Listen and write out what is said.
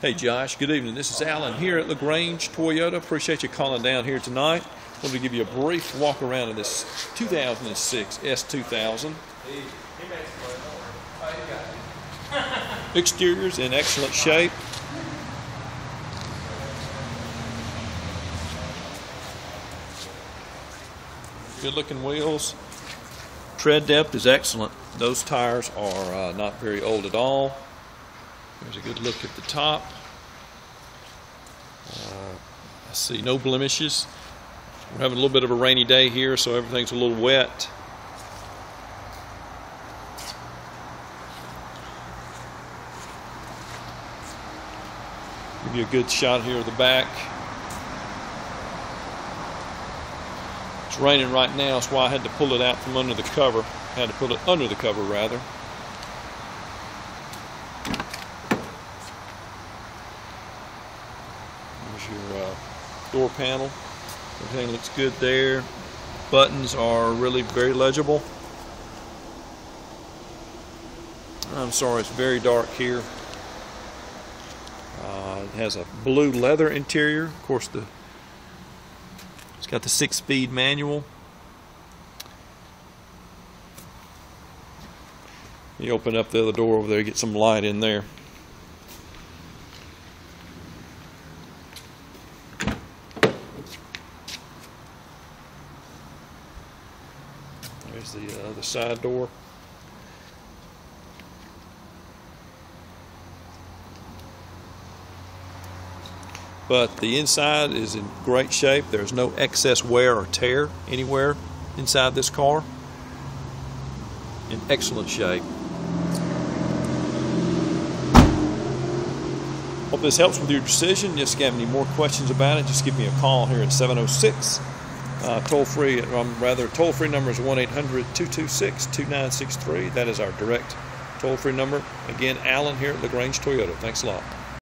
Hey Josh, good evening. This is Alan here at LaGrange Toyota. Appreciate you calling down here tonight. Wanted to give you a brief walk around of this 2006 S2000. Exterior's in excellent shape. Good looking wheels. Tread depth is excellent. Those tires are uh, not very old at all. There's a good look at the top. Uh, I see no blemishes. We're having a little bit of a rainy day here, so everything's a little wet. Give you a good shot here of the back. It's raining right now, that's why I had to pull it out from under the cover. I had to put it under the cover, rather. There's your uh, door panel. Everything looks good there. Buttons are really very legible. I'm sorry, it's very dark here. Uh, it has a blue leather interior. Of course, the it's got the six-speed manual. You open up the other door over there, get some light in there. There's the uh, other side door. But the inside is in great shape. There's no excess wear or tear anywhere inside this car. In excellent shape. Hope this helps with your decision. If you have any more questions about it, just give me a call here at 706 uh, toll free, um, rather, toll free number is 1 800 226 2963. That is our direct toll free number. Again, Alan here at LaGrange Toyota. Thanks a lot.